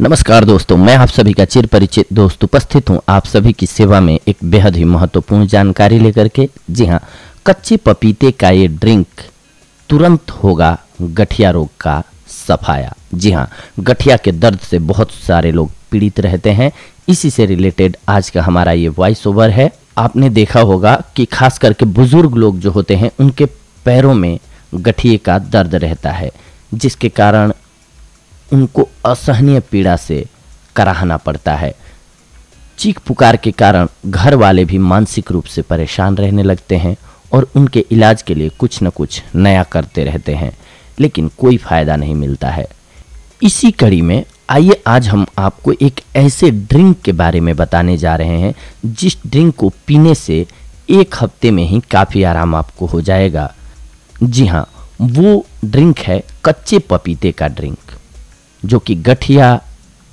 नमस्कार दोस्तों, मैं आप सभी का चिर परिचित दोस्त उपस्थित हूँ। आप सभी की सेवा में एक बेहद ही महत्वपूर्ण जानकारी लेकर के। जी हाँ, कच्चे पपीते का ये ड्रिंक तुरंत होगा गठिया रोग का सफाया। जी हाँ, गठिया के दर्द से बहुत सारे लोग पीड़ित रहते हैं। इसी से रिलेटेड आज का हमारा ये वॉइस ओवर है। आपने देखा होगा कि खास करके बुज़ुर्ग लोग जो होते हैं, उनके पैरों में गठिए का दर्द रहता है, जिसके कारण उनको असहनीय पीड़ा से कराहना पड़ता है। चीख पुकार के कारण घर वाले भी मानसिक रूप से परेशान रहने लगते हैं और उनके इलाज के लिए कुछ न कुछ नया करते रहते हैं, लेकिन कोई फ़ायदा नहीं मिलता है। इसी कड़ी में आइए आज हम आपको एक ऐसे ड्रिंक के बारे में बताने जा रहे हैं, जिस ड्रिंक को पीने से एक हफ़्ते में ही काफ़ी आराम आपको हो जाएगा। जी हाँ वो ड्रिंक है कच्चे पपीते का ड्रिंक। जो कि गठिया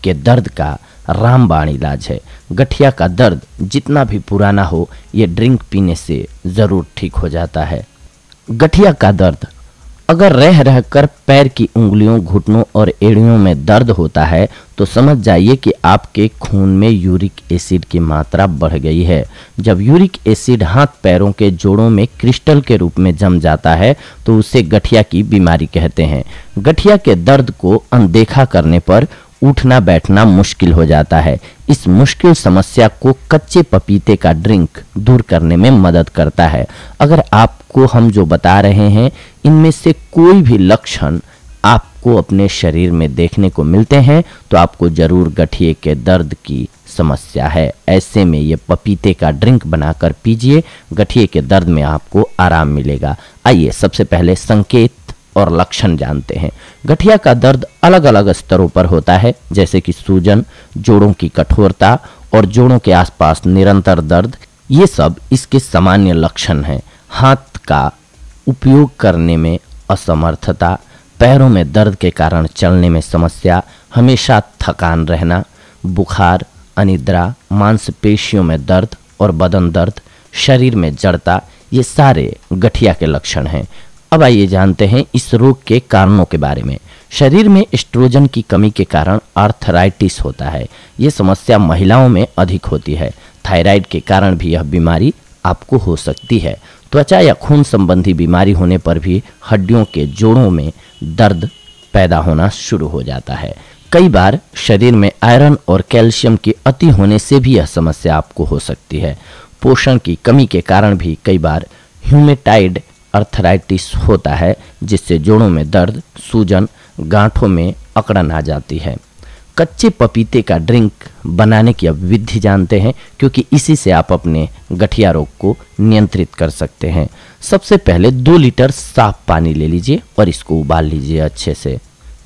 के दर्द का रामबाण इलाज है। गठिया का दर्द जितना भी पुराना हो, ये ड्रिंक पीने से ज़रूर ठीक हो जाता है। गठिया का दर्द अगर रह रहकर पैर की उंगलियों, घुटनों और एड़ियों में दर्द होता है तो समझ जाइए कि आपके खून में यूरिक एसिड की मात्रा बढ़ गई है। जब यूरिक एसिड हाथ पैरों के जोड़ों में क्रिस्टल के रूप में जम जाता है तो उसे गठिया की बीमारी कहते हैं। गठिया के दर्द को अनदेखा करने पर उठना बैठना मुश्किल हो जाता है। इस मुश्किल समस्या को कच्चे पपीते का ड्रिंक दूर करने में मदद करता है। अगर आपको हम जो बता रहे हैं, इनमें से कोई भी लक्षण आपको अपने शरीर में देखने को मिलते हैं तो आपको ज़रूर गठिए के दर्द की समस्या है। ऐसे में ये पपीते का ड्रिंक बनाकर पीजिए, गठिए के दर्द में आपको आराम मिलेगा। आइए सबसे पहले संकेत और लक्षण जानते हैं। गठिया का दर्द अलग अलग स्तरों पर होता है, जैसे कि सूजन, जोड़ों की कठोरता और जोड़ों के आसपास निरंतर दर्द, ये सब इसके सामान्य लक्षण हैं। हाथ का उपयोग करने में असमर्थता, पैरों में दर्द के कारण चलने में समस्या, हमेशा थकान रहना, बुखार, अनिद्रा, मांसपेशियों में दर्द और बदन दर्द, शरीर में जड़ता, ये सारे गठिया के लक्षण हैं। अब आइए जानते हैं इस रोग के कारणों के बारे में। शरीर में एस्ट्रोजन की कमी के कारण आर्थराइटिस होता है। ये समस्या महिलाओं में अधिक होती है। थायराइड के कारण भी यह बीमारी आपको हो सकती है। त्वचा या खून संबंधी बीमारी होने पर भी हड्डियों के जोड़ों में दर्द पैदा होना शुरू हो जाता है। कई बार शरीर में आयरन और कैल्शियम की अति होने से भी यह समस्या आपको हो सकती है। पोषण की कमी के कारण भी कई बार ह्यूमेटाइड अर्थराइटिस होता है, जिससे जोड़ों में दर्द, सूजन, गांठों में अकड़न आ जाती है। कच्चे पपीते का ड्रिंक बनाने की अब विधि जानते हैं, क्योंकि इसी से आप अपने गठिया रोग को नियंत्रित कर सकते हैं। सबसे पहले दो लीटर साफ़ पानी ले लीजिए और इसको उबाल लीजिए अच्छे से।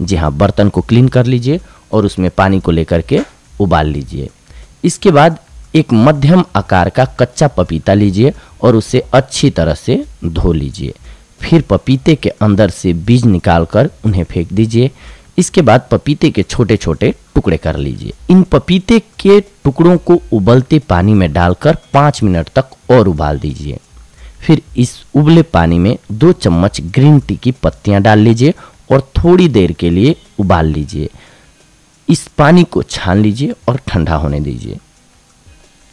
जी हाँ बर्तन को क्लीन कर लीजिए और उसमें पानी को लेकर के उबाल लीजिए। इसके बाद एक मध्यम आकार का कच्चा पपीता लीजिए और उसे अच्छी तरह से धो लीजिए। फिर पपीते के अंदर से बीज निकालकर उन्हें फेंक दीजिए। इसके बाद पपीते के छोटे छोटे टुकड़े कर लीजिए। इन पपीते के टुकड़ों को उबलते पानी में डालकर पाँच मिनट तक और उबाल दीजिए। फिर इस उबले पानी में दो चम्मच ग्रीन टी की पत्तियाँ डाल लीजिए और थोड़ी देर के लिए उबाल लीजिए। इस पानी को छान लीजिए और ठंडा होने दीजिए।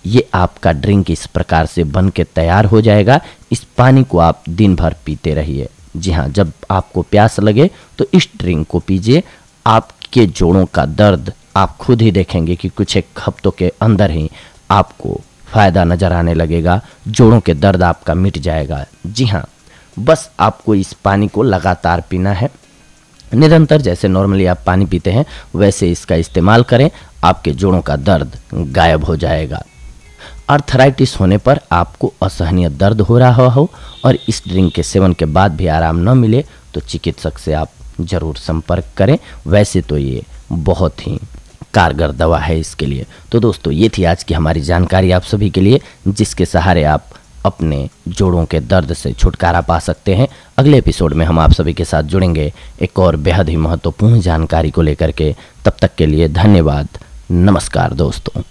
ये आपका ड्रिंक इस प्रकार से बन के तैयार हो जाएगा। इस पानी को आप दिन भर पीते रहिए। जी हाँ जब आपको प्यास लगे तो इस ड्रिंक को पीजिए। आपके जोड़ों का दर्द आप खुद ही देखेंगे कि कुछ एक हफ्तों के अंदर ही आपको फ़ायदा नज़र आने लगेगा। जोड़ों के दर्द आपका मिट जाएगा। जी हाँ बस आपको इस पानी को लगातार पीना है। निरंतर जैसे नॉर्मली आप पानी पीते हैं, वैसे इसका इस्तेमाल करें। आपके जोड़ों का दर्द गायब हो जाएगा। अर्थराइटिस होने पर आपको असहनीय दर्द हो रहा हो और इस ड्रिंक के सेवन के बाद भी आराम न मिले तो चिकित्सक से आप ज़रूर संपर्क करें। वैसे तो ये बहुत ही कारगर दवा है इसके लिए। तो दोस्तों, ये थी आज की हमारी जानकारी आप सभी के लिए, जिसके सहारे आप अपने जोड़ों के दर्द से छुटकारा पा सकते हैं। अगले एपिसोड में हम आप सभी के साथ जुड़ेंगे। एक और बेहद ही महत्वपूर्ण जानकारी को लेकर के, तब तक के लिए धन्यवाद। नमस्कार दोस्तों।